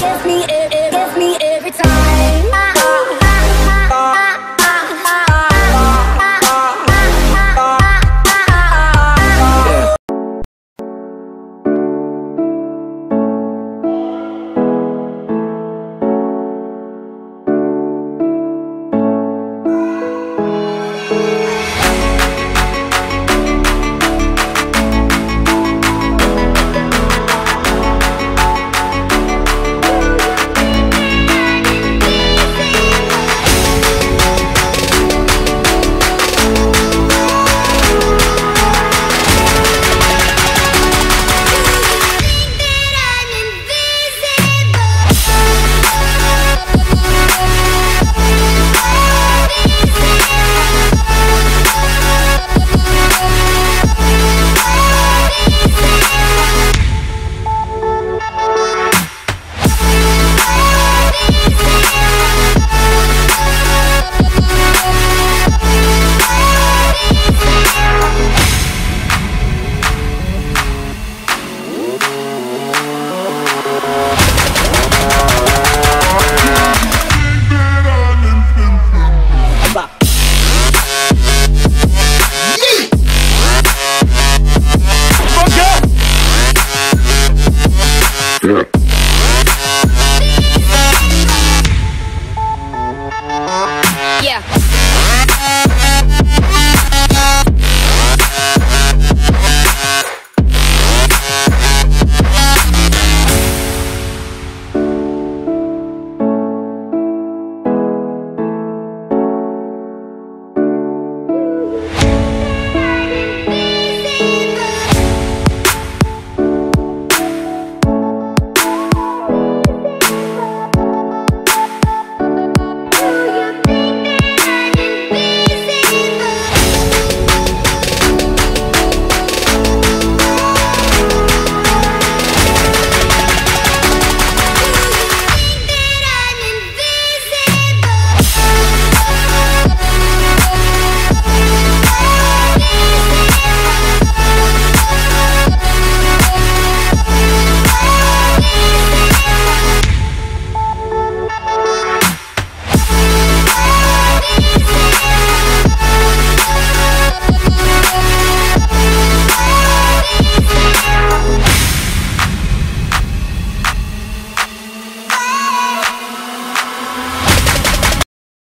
Give me